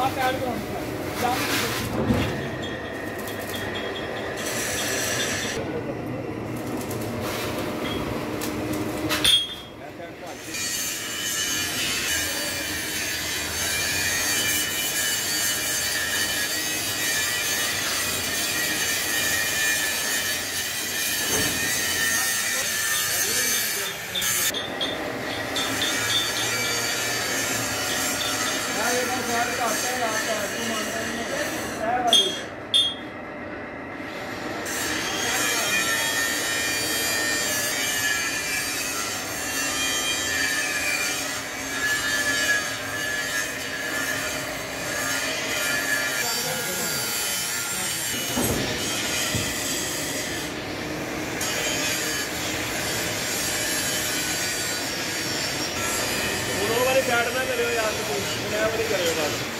Hakan Erdoğan. Yanlış. ਕਰਦਾ ਹੈ ਆਪਾਂ ਤੁਮਾਨ ਨੇ ਇਹ ਵਾਲੀ geliyor yani bu işin. Öyle geliyor bazen.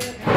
Yeah.